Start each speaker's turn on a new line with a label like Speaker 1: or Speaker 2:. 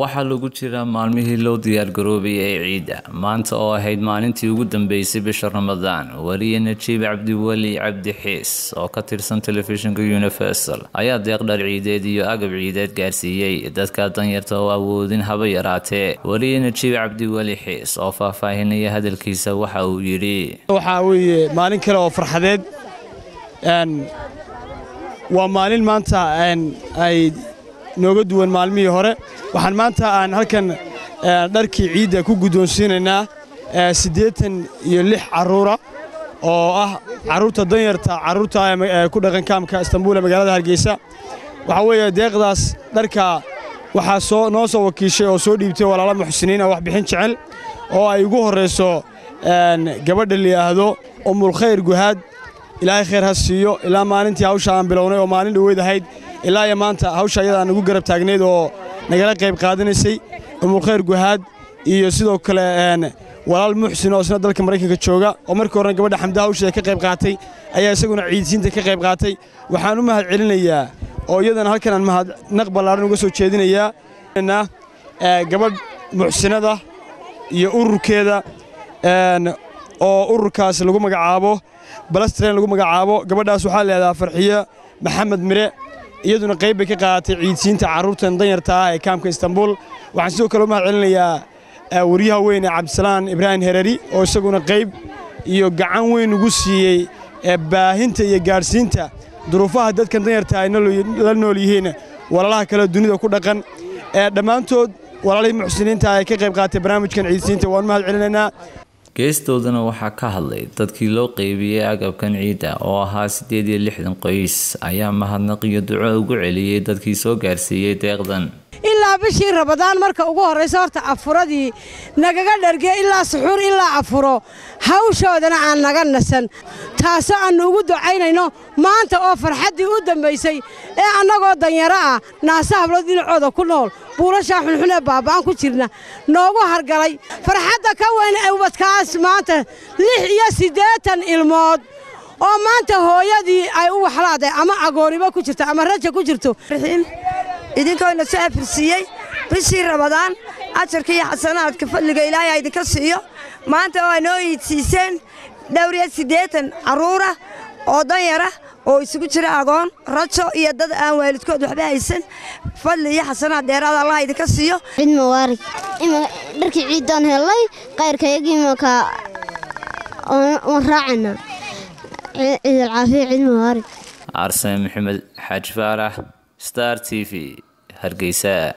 Speaker 1: waxaa lagu jiraa maalmihii loo diyaargaroobayay ciidda. Maanta oo ahayd maalintii ugu dambeysay bisha ramadaan wariye najiib cabdiweli cabdi xiis oo ka tirsan telefishinka universal ayaa deeqdhar ciideed iyo agab ciideed gaarsiiyey. Dadka danyarta oo awoodin haba yaraatee. Wariye najiib cabdiweli xiis oo faahfaahinaya hadalkiisa waxa uu yidhi
Speaker 2: waxaa weeye maalin kale oo farxadeed waa maalin maanta ay nooga duwan maalmihii hore. Waxaan maanta aan halkan dharkii ciidda ku guddoonsiinaynaa siddeetan iyo lix carruura oo ah carruurta danyarta carruurta ku dhaqan kaamka istanbuul ee magaalada hargeysa. Waxaa weeye deeqdaas dharka waxaa soo noo soo wakiishay oo soo dhiibtay walaala muxsiniin oo waxbixin jecel oo ay ugu horrayso gabadha layidhaahdo umulkhayr guhaad. Ilaahay khayr ha siiyo ilaa maalintii hawsha aan bilownay oo maalin dhoweyd ahayd ilaa iyo maanta hawsha ayadaa nagu garab taagnayd oo nagala qayb qaadanaysay umulkhayr guhaad iyo sidoo kale walaal muxsin oo isna dalka maraykanka jooga oo markii horena gabadha xamda hawsheeda ka qayb qaatay ayaa isaguna ciidsiinta ka qayb qaatay. Waxaan u mahad celinayaa oo iyadana halkan aan mahadnaq ballaaran uga soo jeedinayaa gabadh muxsinada iyo ururkeeda oo ururkaas lagu magacaabo balastren lagu magacaabo. Gabadhaas waxaa layihahdaa farxiye maxamed mire iyaduna qayb bay ka qaadatay ciidsiinta carruurtan danyarta ah ee kaamka istanbuul waxaan sidoo kale u mahad celinayaa wariyaha weyn ee cabdisalaan ibraahim hereri oo isaguna qayb iyo gacan weyn ugu siiyey baahinta iyo gaadhsiinta duruufaha dadkan danyarta ay la nool yihiin walaalaha kale dunida ku dhaqan. Dhammaantood walaalihii muxsiniinta ay ka qayb qaatay barnaamijkan ciidsiinta waan mahad celinaynaa
Speaker 1: geestoodana waxaa ka hadlay dadkii loo qeybiyey agabkan ciidda oo ahaa siddeed iyo lixdan qoys ayaa mahadnaq iyo duco ugu celiyey dadkii soo gaarsiiyey deeqdan
Speaker 3: ilaa bishii rabadaan marka ugu horraysa horta afuradii nagaga dharge ilaa suxuur ilaa afuro. Hawshoodana aan naga nasan. Taasoo aannu ugu ducaynayno maanta oo farxaddii u dambaysay ee annagoo danyaro ah naasa hablood dhinacooda ku nool. Buulashaa xunxun ee baaba'an ku jirna. Noogu hargalay. Farxadda ka weyn ee ubadkaas maanta lix iyo siddeetan ilmood. Oo maanta hooyadii ay u waxlaaday ama agoonibo ku jirto ama raja ku jirto
Speaker 4: idinkoona soo afirsiiyey bishii rabadaan ajarka iyo xasanaadka fadliga ilaahay idinka siiyo. Maanta oo anoo iidsiiseen dhowr iyo siddeetan carruura oo danyara oo isugu jira agoon rajo iyo dad aan waalidkood waxba haysan. Fadli iyo xasanaad dheeraad allah idinka siiyo.
Speaker 5: Ciid mubaarig dharkii ciiddaan hellay kayrkayagii imanka waan raacana. Ciidalcaafiya ciid mubaarig
Speaker 1: arsene maxamed xaaji faarax star t v. Hargeysa